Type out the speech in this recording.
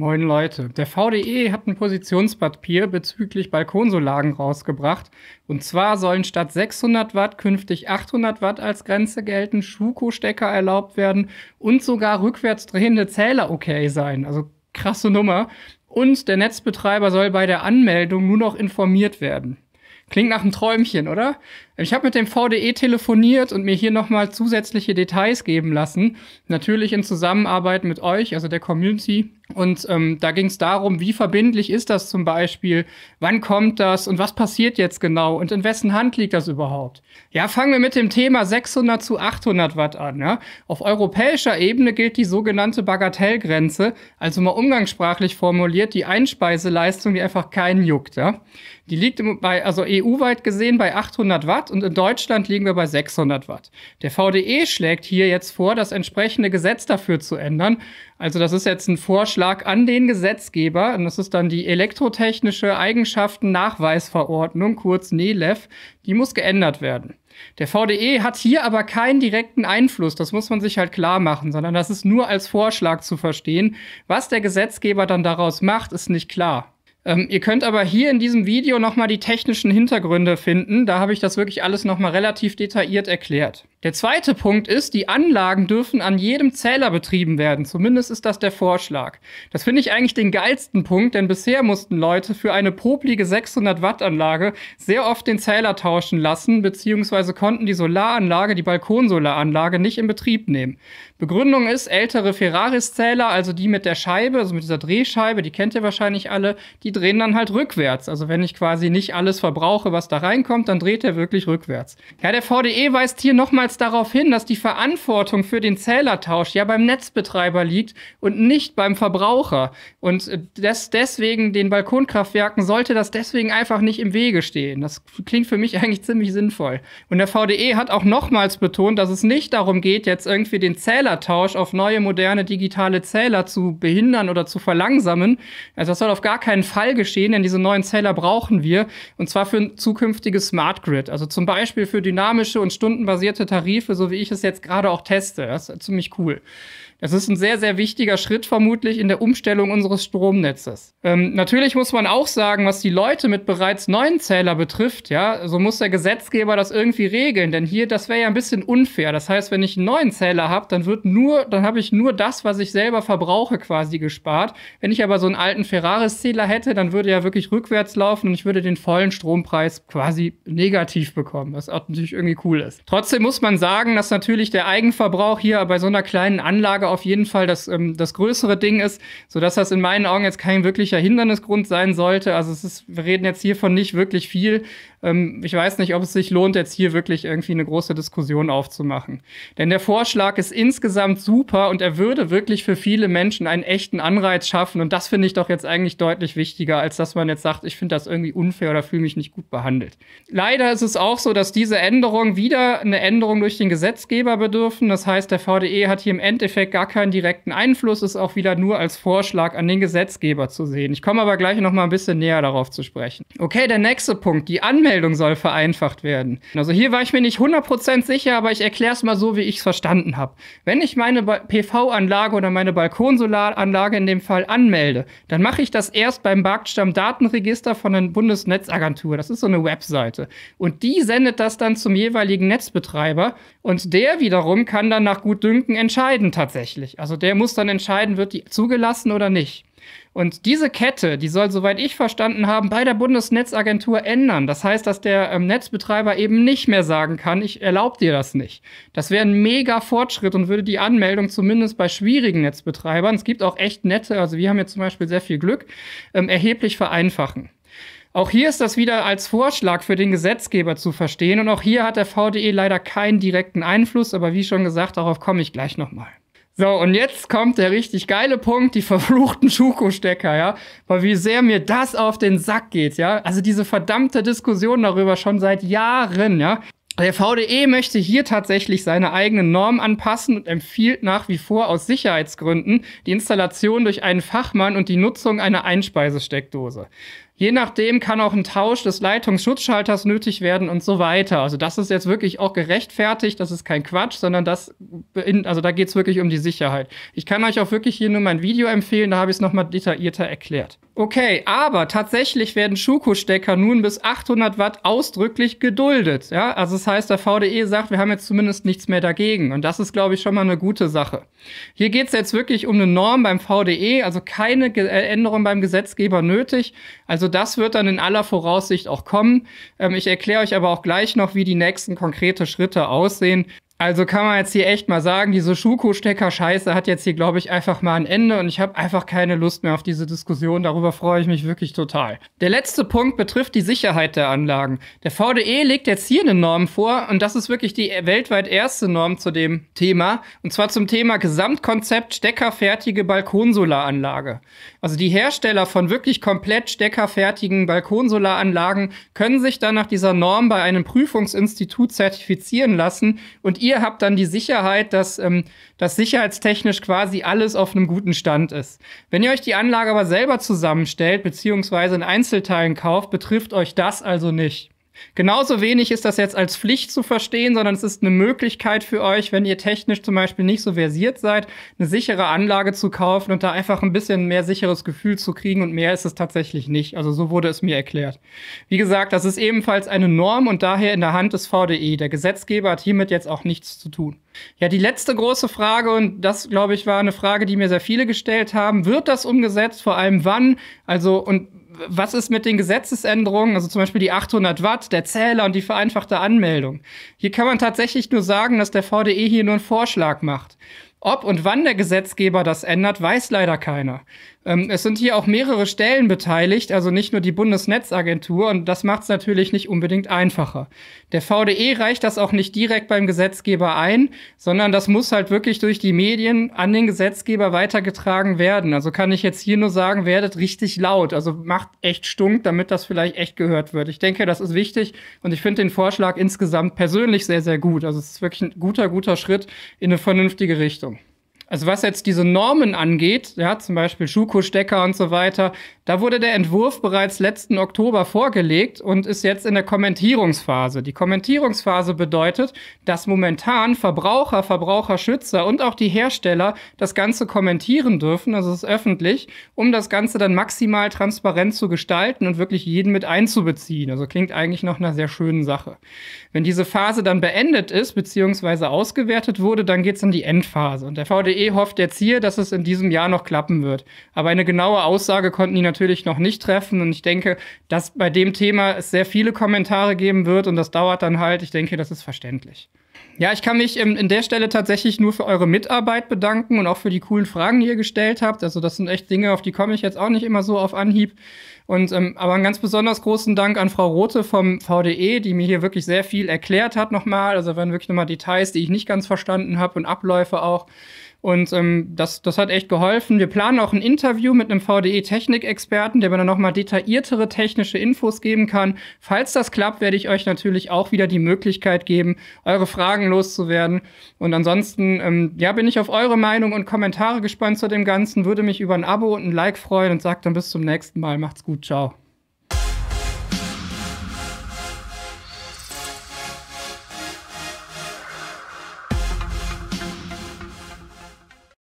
Moin Leute, der VDE hat ein Positionspapier bezüglich Balkonsolagen rausgebracht. Und zwar sollen statt 600 Watt künftig 800 Watt als Grenze gelten, Schuko-Stecker erlaubt werden und sogar rückwärts drehende Zähler okay sein. Also krasse Nummer. Und der Netzbetreiber soll bei der Anmeldung nur noch informiert werden. Klingt nach einem Träumchen, oder? Ich habe mit dem VDE telefoniert und mir hier nochmal zusätzliche Details geben lassen. Natürlich in Zusammenarbeit mit euch, also der Community. Und ähm, da ging es darum, wie verbindlich ist das zum Beispiel, wann kommt das und was passiert jetzt genau und in wessen Hand liegt das überhaupt. Ja, fangen wir mit dem Thema 600 zu 800 Watt an. Ja? Auf europäischer Ebene gilt die sogenannte Bagatellgrenze, also mal umgangssprachlich formuliert, die Einspeiseleistung, die einfach keinen juckt. Ja? Die liegt bei, also EU-weit gesehen bei 800 Watt und in Deutschland liegen wir bei 600 Watt. Der VDE schlägt hier jetzt vor, das entsprechende Gesetz dafür zu ändern. Also das ist jetzt ein Vorschlag an den Gesetzgeber und das ist dann die elektrotechnische Eigenschaften Nachweisverordnung, kurz NELEV, die muss geändert werden. Der VDE hat hier aber keinen direkten Einfluss, das muss man sich halt klar machen, sondern das ist nur als Vorschlag zu verstehen. Was der Gesetzgeber dann daraus macht, ist nicht klar. Ähm, ihr könnt aber hier in diesem Video nochmal die technischen Hintergründe finden. Da habe ich das wirklich alles nochmal relativ detailliert erklärt. Der zweite Punkt ist, die Anlagen dürfen an jedem Zähler betrieben werden. Zumindest ist das der Vorschlag. Das finde ich eigentlich den geilsten Punkt, denn bisher mussten Leute für eine poplige 600 Watt Anlage sehr oft den Zähler tauschen lassen, beziehungsweise konnten die Solaranlage, die Balkonsolaranlage nicht in Betrieb nehmen. Begründung ist, ältere Ferraris-Zähler, also die mit der Scheibe, also mit dieser Drehscheibe, die kennt ihr wahrscheinlich alle, die drehen dann halt rückwärts. Also wenn ich quasi nicht alles verbrauche, was da reinkommt, dann dreht er wirklich rückwärts. Ja, der VDE weist hier nochmal nochmals darauf hin, dass die Verantwortung für den Zählertausch ja beim Netzbetreiber liegt und nicht beim Verbraucher. Und äh, des, deswegen den Balkonkraftwerken sollte das deswegen einfach nicht im Wege stehen. Das klingt für mich eigentlich ziemlich sinnvoll. Und der VDE hat auch nochmals betont, dass es nicht darum geht, jetzt irgendwie den Zählertausch auf neue moderne digitale Zähler zu behindern oder zu verlangsamen. Also das soll auf gar keinen Fall geschehen, denn diese neuen Zähler brauchen wir. Und zwar für ein zukünftiges Smart Grid. Also zum Beispiel für dynamische und stundenbasierte Tarife Tarife, so wie ich es jetzt gerade auch teste. Das ist ziemlich cool. Das ist ein sehr, sehr wichtiger Schritt vermutlich in der Umstellung unseres Stromnetzes. Ähm, natürlich muss man auch sagen, was die Leute mit bereits neuen Zähler betrifft, ja, so muss der Gesetzgeber das irgendwie regeln, denn hier, das wäre ja ein bisschen unfair. Das heißt, wenn ich einen neuen Zähler habe, dann wird nur, dann habe ich nur das, was ich selber verbrauche, quasi gespart. Wenn ich aber so einen alten Ferraris-Zähler hätte, dann würde er wirklich rückwärts laufen und ich würde den vollen Strompreis quasi negativ bekommen, was auch natürlich irgendwie cool ist. Trotzdem muss man sagen, dass natürlich der Eigenverbrauch hier bei so einer kleinen Anlage auf jeden Fall das, ähm, das größere Ding ist, sodass das in meinen Augen jetzt kein wirklicher Hindernisgrund sein sollte. Also es ist, wir reden jetzt hier von nicht wirklich viel. Ähm, ich weiß nicht, ob es sich lohnt, jetzt hier wirklich irgendwie eine große Diskussion aufzumachen. Denn der Vorschlag ist insgesamt super und er würde wirklich für viele Menschen einen echten Anreiz schaffen. Und das finde ich doch jetzt eigentlich deutlich wichtiger, als dass man jetzt sagt, ich finde das irgendwie unfair oder fühle mich nicht gut behandelt. Leider ist es auch so, dass diese Änderungen wieder eine Änderung durch den Gesetzgeber bedürfen. Das heißt, der VDE hat hier im Endeffekt gar keinen direkten Einfluss, ist auch wieder nur als Vorschlag an den Gesetzgeber zu sehen. Ich komme aber gleich noch mal ein bisschen näher darauf zu sprechen. Okay, der nächste Punkt, die Anmeldung Anmeldung soll vereinfacht werden. Also hier war ich mir nicht 100% sicher, aber ich erkläre es mal so, wie ich es verstanden habe. Wenn ich meine PV-Anlage oder meine Balkonsolaranlage in dem Fall anmelde, dann mache ich das erst beim Marktstamm-Datenregister von der Bundesnetzagentur. Das ist so eine Webseite. Und die sendet das dann zum jeweiligen Netzbetreiber und der wiederum kann dann nach Gutdünken entscheiden tatsächlich. Also der muss dann entscheiden, wird die zugelassen oder nicht. Und diese Kette, die soll, soweit ich verstanden habe, bei der Bundesnetzagentur ändern. Das heißt, dass der ähm, Netzbetreiber eben nicht mehr sagen kann, ich erlaube dir das nicht. Das wäre ein mega Fortschritt und würde die Anmeldung zumindest bei schwierigen Netzbetreibern, es gibt auch echt nette, also wir haben jetzt zum Beispiel sehr viel Glück, ähm, erheblich vereinfachen. Auch hier ist das wieder als Vorschlag für den Gesetzgeber zu verstehen und auch hier hat der VDE leider keinen direkten Einfluss, aber wie schon gesagt, darauf komme ich gleich nochmal. So, und jetzt kommt der richtig geile Punkt, die verfluchten Schuko-Stecker, ja. Weil wie sehr mir das auf den Sack geht, ja. Also diese verdammte Diskussion darüber schon seit Jahren, ja. Der VDE möchte hier tatsächlich seine eigenen Normen anpassen und empfiehlt nach wie vor aus Sicherheitsgründen die Installation durch einen Fachmann und die Nutzung einer Einspeisesteckdose. Je nachdem kann auch ein Tausch des Leitungsschutzschalters nötig werden und so weiter. Also das ist jetzt wirklich auch gerechtfertigt, das ist kein Quatsch, sondern das, also da geht es wirklich um die Sicherheit. Ich kann euch auch wirklich hier nur mein Video empfehlen, da habe ich es nochmal detaillierter erklärt. Okay, aber tatsächlich werden Schuko-Stecker nun bis 800 Watt ausdrücklich geduldet. Ja, also das heißt, der VDE sagt, wir haben jetzt zumindest nichts mehr dagegen. Und das ist, glaube ich, schon mal eine gute Sache. Hier geht es jetzt wirklich um eine Norm beim VDE, also keine Änderung beim Gesetzgeber nötig. Also das wird dann in aller Voraussicht auch kommen. Ähm, ich erkläre euch aber auch gleich noch, wie die nächsten konkrete Schritte aussehen. Also kann man jetzt hier echt mal sagen, diese Schuko-Stecker-Scheiße hat jetzt hier, glaube ich, einfach mal ein Ende und ich habe einfach keine Lust mehr auf diese Diskussion. Darüber freue ich mich wirklich total. Der letzte Punkt betrifft die Sicherheit der Anlagen. Der VDE legt jetzt hier eine Norm vor und das ist wirklich die weltweit erste Norm zu dem Thema. Und zwar zum Thema Gesamtkonzept steckerfertige Balkonsolaranlage. Also die Hersteller von wirklich komplett steckerfertigen Balkonsolaranlagen können sich dann nach dieser Norm bei einem Prüfungsinstitut zertifizieren lassen und ihr ihr habt dann die Sicherheit, dass ähm, das sicherheitstechnisch quasi alles auf einem guten Stand ist. Wenn ihr euch die Anlage aber selber zusammenstellt, beziehungsweise in Einzelteilen kauft, betrifft euch das also nicht. Genauso wenig ist das jetzt als Pflicht zu verstehen, sondern es ist eine Möglichkeit für euch, wenn ihr technisch zum Beispiel nicht so versiert seid, eine sichere Anlage zu kaufen und da einfach ein bisschen mehr sicheres Gefühl zu kriegen und mehr ist es tatsächlich nicht. Also so wurde es mir erklärt. Wie gesagt, das ist ebenfalls eine Norm und daher in der Hand des VDI. Der Gesetzgeber hat hiermit jetzt auch nichts zu tun. Ja, die letzte große Frage, und das, glaube ich, war eine Frage, die mir sehr viele gestellt haben. Wird das umgesetzt? Vor allem wann? Also, und was ist mit den Gesetzesänderungen, also zum Beispiel die 800 Watt, der Zähler und die vereinfachte Anmeldung? Hier kann man tatsächlich nur sagen, dass der VDE hier nur einen Vorschlag macht. Ob und wann der Gesetzgeber das ändert, weiß leider keiner. Ähm, es sind hier auch mehrere Stellen beteiligt, also nicht nur die Bundesnetzagentur, und das macht es natürlich nicht unbedingt einfacher. Der VDE reicht das auch nicht direkt beim Gesetzgeber ein, sondern das muss halt wirklich durch die Medien an den Gesetzgeber weitergetragen werden. Also kann ich jetzt hier nur sagen, werdet richtig laut, also macht echt stunk, damit das vielleicht echt gehört wird. Ich denke, das ist wichtig und ich finde den Vorschlag insgesamt persönlich sehr, sehr gut. Also es ist wirklich ein guter, guter Schritt in eine vernünftige Richtung. Also was jetzt diese Normen angeht, ja, zum Beispiel Schuko-Stecker und so weiter, da wurde der Entwurf bereits letzten Oktober vorgelegt und ist jetzt in der Kommentierungsphase. Die Kommentierungsphase bedeutet, dass momentan Verbraucher, Verbraucherschützer und auch die Hersteller das Ganze kommentieren dürfen, also es ist öffentlich, um das Ganze dann maximal transparent zu gestalten und wirklich jeden mit einzubeziehen. Also klingt eigentlich noch einer sehr schönen Sache. Wenn diese Phase dann beendet ist, beziehungsweise ausgewertet wurde, dann geht es in die Endphase. Und der VDE hofft jetzt hier, dass es in diesem Jahr noch klappen wird. Aber eine genaue Aussage konnten die natürlich noch nicht treffen. Und ich denke, dass bei dem Thema es sehr viele Kommentare geben wird und das dauert dann halt. Ich denke, das ist verständlich. Ja, ich kann mich in, in der Stelle tatsächlich nur für eure Mitarbeit bedanken und auch für die coolen Fragen, die ihr gestellt habt. Also das sind echt Dinge, auf die komme ich jetzt auch nicht immer so auf Anhieb. Und ähm, aber einen ganz besonders großen Dank an Frau Rote vom VDE, die mir hier wirklich sehr viel erklärt hat nochmal. Also waren wirklich nochmal Details, die ich nicht ganz verstanden habe und Abläufe auch. Und ähm, das, das hat echt geholfen. Wir planen auch ein Interview mit einem VDE-Technikexperten, der mir dann nochmal detailliertere technische Infos geben kann. Falls das klappt, werde ich euch natürlich auch wieder die Möglichkeit geben, eure Fragen loszuwerden. Und ansonsten, ähm, ja, bin ich auf eure Meinung und Kommentare gespannt zu dem Ganzen. Würde mich über ein Abo und ein Like freuen und sagt dann bis zum nächsten Mal. Macht's gut. Ciao.